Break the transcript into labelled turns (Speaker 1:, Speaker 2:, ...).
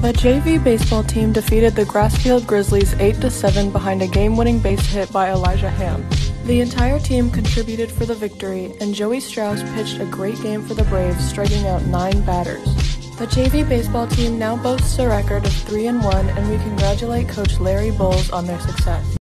Speaker 1: The JV baseball team defeated the Grassfield Grizzlies 8-7 behind a game-winning base hit by Elijah Ham. The entire team contributed for the victory, and Joey Strauss pitched a great game for the Braves, striking out nine batters. The JV baseball team now boasts a record of 3 and 1, and we congratulate coach Larry Bowles on their success.